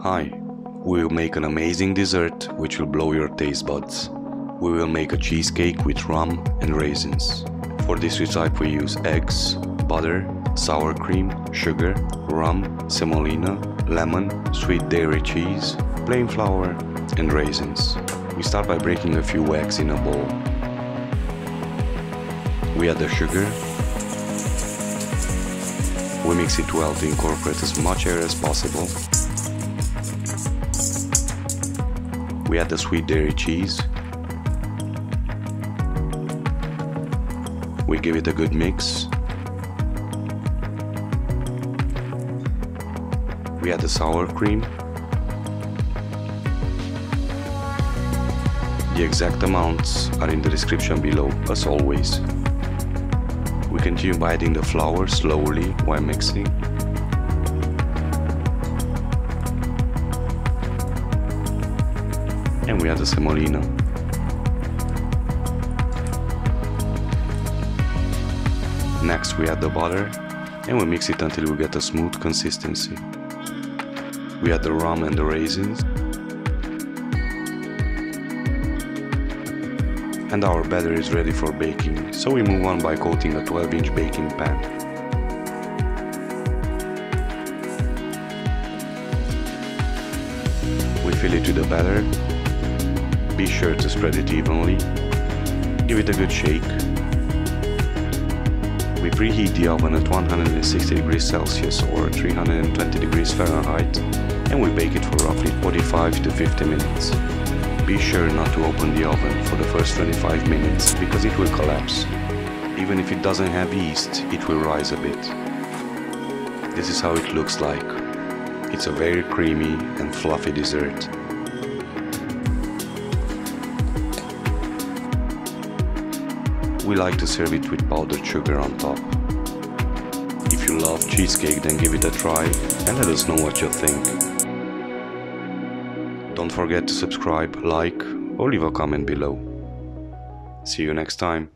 Hi, we will make an amazing dessert which will blow your taste buds. We will make a cheesecake with rum and raisins. For this recipe we use eggs, butter, sour cream, sugar, rum, semolina, lemon, sweet dairy cheese, plain flour and raisins. We start by breaking a few eggs in a bowl. We add the sugar. We mix it well to incorporate as much air as possible. We add the sweet dairy cheese. We give it a good mix. We add the sour cream. The exact amounts are in the description below, as always. We continue adding the flour slowly while mixing. And we add the semolina. Next we add the butter and we mix it until we get a smooth consistency. We add the rum and the raisins. And our batter is ready for baking, so we move on by coating a 12 inch baking pan. We fill it with the batter. Be sure to spread it evenly. Give it a good shake. We preheat the oven at 160 degrees Celsius or 320 degrees Fahrenheit and we bake it for roughly 45 to 50 minutes. Be sure not to open the oven for the first 25 minutes because it will collapse. Even if it doesn't have yeast, it will rise a bit. This is how it looks like. It's a very creamy and fluffy dessert. We like to serve it with powdered sugar on top. If you love cheesecake then give it a try and let us know what you think. Don't forget to subscribe, like or leave a comment below. See you next time.